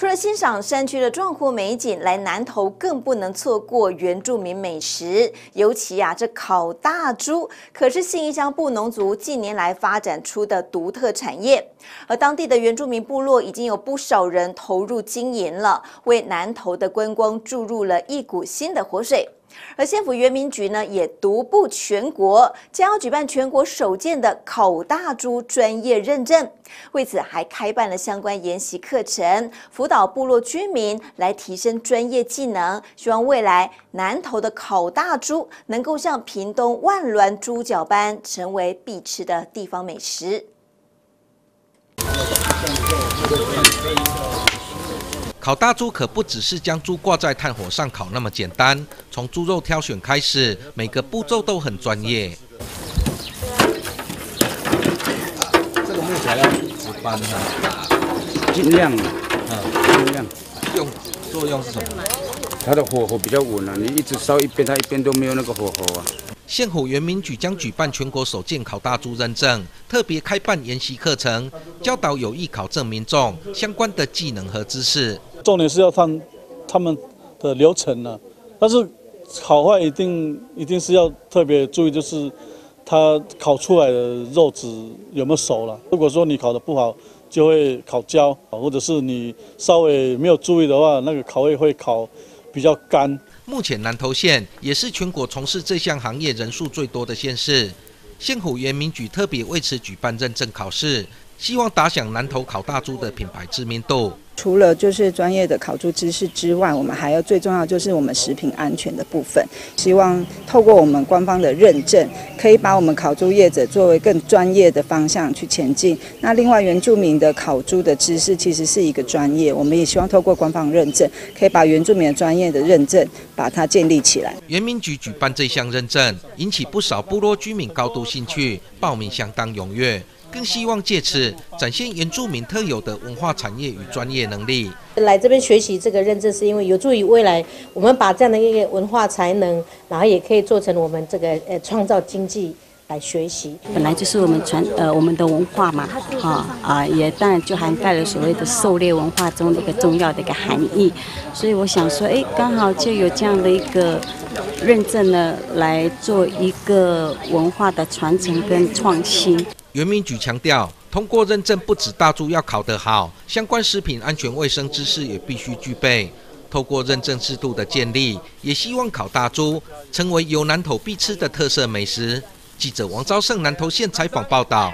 除了欣赏山区的壮阔美景，来南投更不能错过原住民美食。尤其啊，这烤大猪可是信义乡布农族近年来发展出的独特产业，而当地的原住民部落已经有不少人投入经营了，为南投的观光注入了一股新的活水。而县府原民局呢，也独步全国，将要举办全国首件的烤大猪专业认证。为此，还开办了相关研习课程，辅导部落居民来提升专业技能。希望未来南投的烤大猪能够像屏东万峦猪脚般，成为必吃的地方美食。烤大猪可不只是将猪挂在炭火上烤那么简单，从猪肉挑选开始，每个步骤都很专业。这个木材要值班哈，尽量，啊，尽量。用作用是什么？它的火候比较稳啊，你一直烧一边，它一边都没有那个火候啊。县府原民局将举办全国首件烤大猪认证，特别开办研习课程，教导有意考证民众相关的技能和知识。重点是要看他们的流程呢，但是烤坏一定一定是要特别注意，就是它烤出来的肉质有没有熟了。如果说你烤的不好，就会烤焦，或者是你稍微没有注意的话，那个烤味会烤比较干。目前南投县也是全国从事这项行业人数最多的县市，县府原民局特别为此举办认证考试。希望打响南投烤大猪的品牌知名度。除了就是专业的烤猪知识之外，我们还要最重要就是我们食品安全的部分。希望透过我们官方的认证，可以把我们烤猪业者作为更专业的方向去前进。那另外原住民的烤猪的知识其实是一个专业，我们也希望透过官方认证，可以把原住民的专业的认证把它建立起来。原民局举办这项认证，引起不少部落居民高度兴趣，报名相当踊跃。更希望借此展现原住民特有的文化产业与专业能力。来这边学习这个认证，是因为有助于未来我们把这样的一个文化才能，然后也可以做成我们这个呃创造经济来学习。本来就是我们传呃我们的文化嘛，哈啊也当然就涵盖了所谓的狩猎文化中的一个重要的一个含义。所以我想说，哎，刚好就有这样的一个认证呢，来做一个文化的传承跟创新。袁明举强调，通过认证不止大猪要考得好，相关食品安全卫生知识也必须具备。透过认证制度的建立，也希望烤大猪成为有南投必吃的特色美食。记者王昭胜南投县采访报道。